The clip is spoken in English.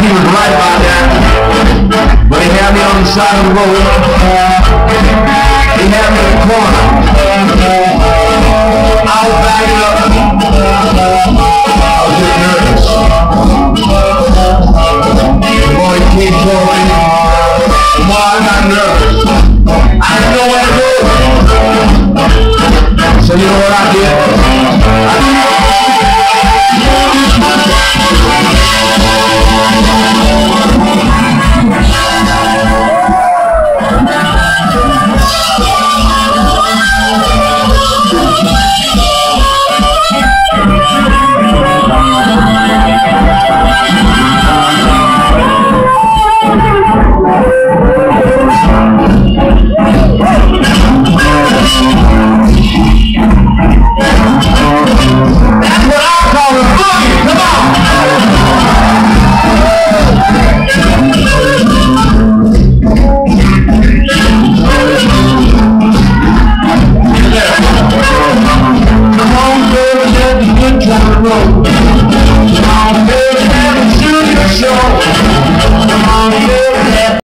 he was right about that, but he had me on the side of the road.